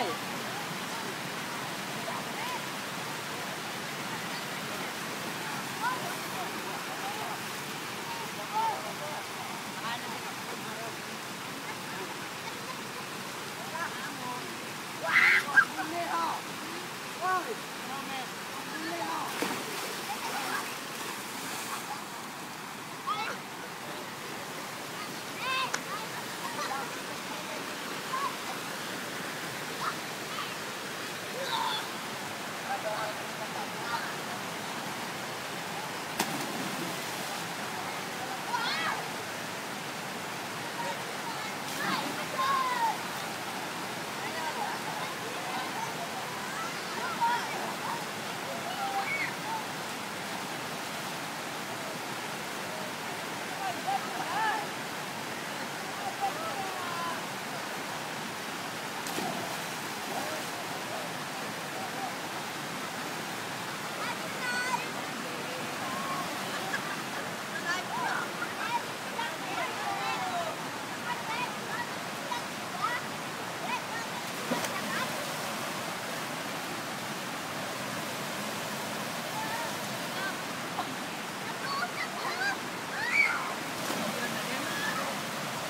thôi Wow!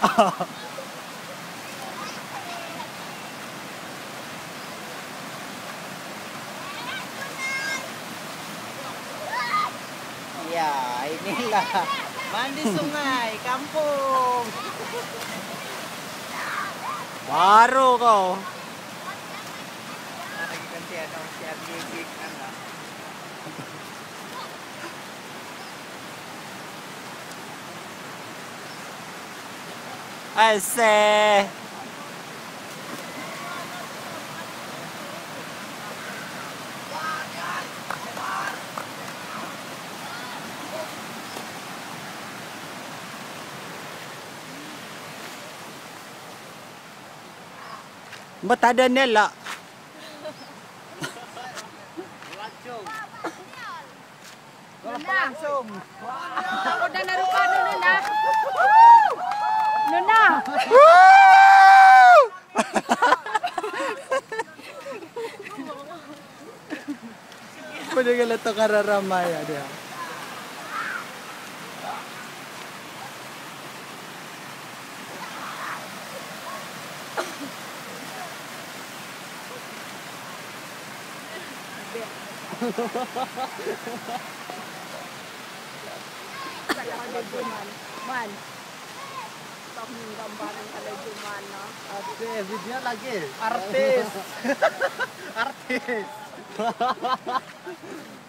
Ya, inilah mandi sungai kampung. Baru kau. Lagi ganti ada siap gigit kan lah. Asyik. Ba't ada nila? Langsung. Nuna. Langsung. Ako na narupa no Nuna. Nuna. Pwede ka lang ito kararamaya dia. Kalajuman. Man. Tok yung gambar ng kalajuman, no? Ate, video lagi. Artis. Artis.